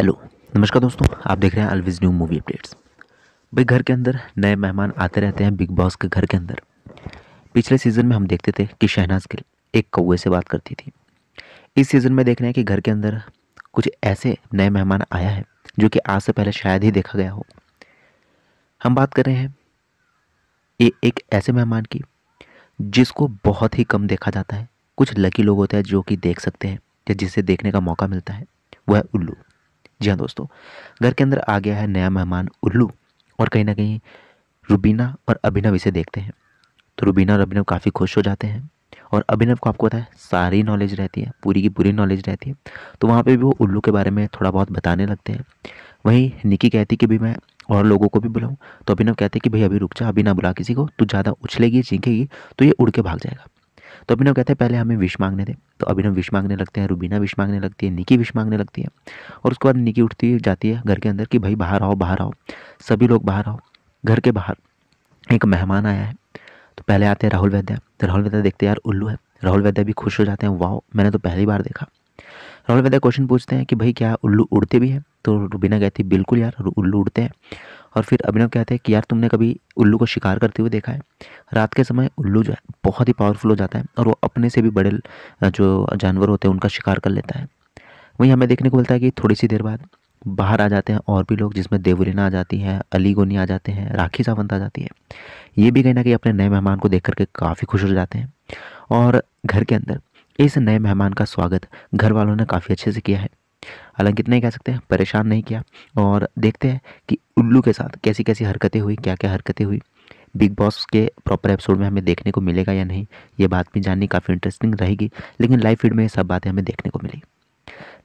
Hello, नमस्कार दोस्तों, आप देख रहे हैं अलविज न्यू मूवी अपडेट्स। भाई, घर के अंदर नए मेहमान आते रहते हैं बिग बॉस के घर के अंदर। पिछले सीज़न में हम देखते थे कि शहनाज गिल एक कौए से बात करती थी। इस सीज़न में देख रहे हैं कि घर के अंदर कुछ ऐसे नए मेहमान आया है, जो कि आज से पहले शायद ही देखा गया हो। हम बात कर रहे हैं ये एक ऐसे मेहमान की, जिसको बहुत ही कम देखा जाता है। कुछ लकी लोग होते हैं जो कि देख सकते हैं या जिसे देखने का मौका मिलता है, वह उल्लू। जी हाँ दोस्तों, घर के अंदर आ गया है नया मेहमान उल्लू और कहीं ना कहीं रुबीना और अभिनव इसे देखते हैं। तो रुबीना और अभिनव काफ़ी खुश हो जाते हैं और अभिनव को आपको पता है सारी नॉलेज रहती है, पूरी की पूरी नॉलेज रहती है। तो वहाँ पे भी वो उल्लू के बारे में थोड़ा बहुत बताने लगते हैं। वहीं निकी कहती कि भी मैं और लोगों को भी बुलाऊँ तो अभिनव कहते हैं कि भाई अभी रुक जा, अभी ना बुला किसी को, तू ज़्यादा उछलेगी, चीखेगी तो ये उड़ के भाग जाएगा। तो अभिनव कहते हैं, पहले हमें विश मांगने दे। तो अभिनव विश मांगने लगते हैं, रुबीना विश मांगने लगती है, निकी विश मांगने लगती है। और उसके बाद निकी उठती जाती है घर के अंदर कि भाई बाहर आओ बाहर आओ। सभी लोग बाहर आओ, घर के बाहर। एक मेहमान आया है तो पहले आते हैं राहुल वैद्य। तो राहुल वैद्य देखते हैं, यार उल्लू है। राहुल वैद्य भी खुश हो जाते हैं वाह मैंने तो पहली बार देखा। राहुल वैद्य क्वेश्चन पूछते हैं कि भाई क्या उल्लू उड़ते भी हैं? तो रुबीना कहती है, बिल्कुल यार उल्लू उड़ते हैं। और फिर अभिनव कहते हैं कि यार तुमने कभी उल्लू को शिकार करते हुए देखा है? रात के समय उल्लू जो है, बहुत ही पावरफुल हो जाता है और वो अपने से भी बड़े जो जानवर होते हैं, उनका शिकार कर लेता है। वहीं हमें देखने को मिलता है कि थोड़ी सी देर बाद बाहर आ जाते हैं और भी लोग, जिसमें देवरीना आ जाती है अली गोनी आ जाते हैं, राखी सावंत आ जाती है। ये भी कहीं ना कहीं अपने नए मेहमान को देख करके काफ़ी खुश हो जाते हैं। और घर के अंदर इस नए मेहमान का स्वागत घर वालों ने काफ़ी अच्छे से किया है। हालाँकि इतना ही कह सकते हैं, परेशान नहीं किया। और देखते हैं कि उल्लू के साथ कैसी कैसी हरकतें हुई क्या क्या हरकतें हुई। बिग बॉस के प्रॉपर एपिसोड में हमें देखने को मिलेगा या नहीं, ये बात भी जाननी काफ़ी इंटरेस्टिंग रहेगी, लेकिन लाइव फ़ीड में ये सब बातें हमें देखने को मिली।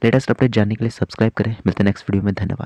लेटेस्ट अपडेट जानने के लिए सब्सक्राइब करें। मिलते हैं नेक्स्ट वीडियो में, धन्यवाद।